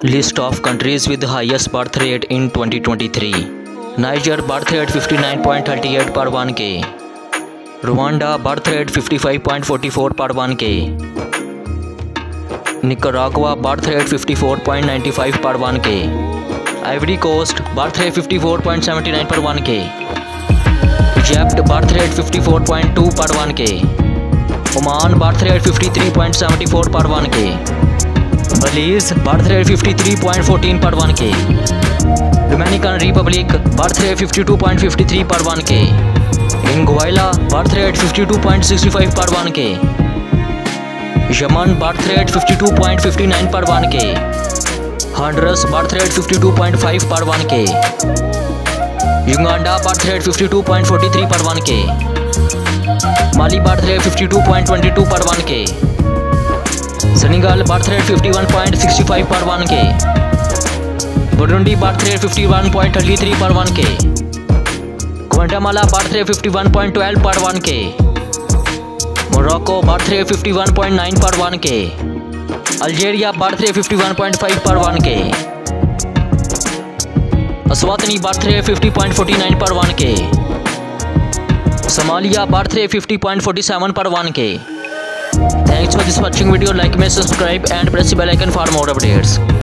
List of countries with highest birth rate in 2023 Niger birth rate 59.38 per one के Rwanda birth rate 55.44 पर one के निकरागवा birth rate 54.95 पर one के Ivory coast birth rate 54.79 पर one के Egypt birth rate 54.2 पर one के Oman birth rate 53.74 पर वन के Belize birth rate 53.14 per 1k. Dominican Republic birth rate 52.53 per 1k. Anguilla birth rate 52.65 per 1k. Yemen birth rate 52.59 per 1k. Honduras birth rate 52.5 per 1k. Uganda birth rate 52.43 per 1k. Mali birth rate 52.22 per 1k. Senegal birth rate fifty one point sixty five per one K Burundi birth rate fifty one point thirty three per one K Guatemala birth rate fifty one point twelve per one K Morocco birth rate fifty one point nine per one K Algeria birth rate fifty one point five per one K Eswatini birth rate fifty point forty nine per one K Somalia birth rate fifty point forty seven per one K Thanks for this watching video. Like me, subscribe and press the bell icon for more updates.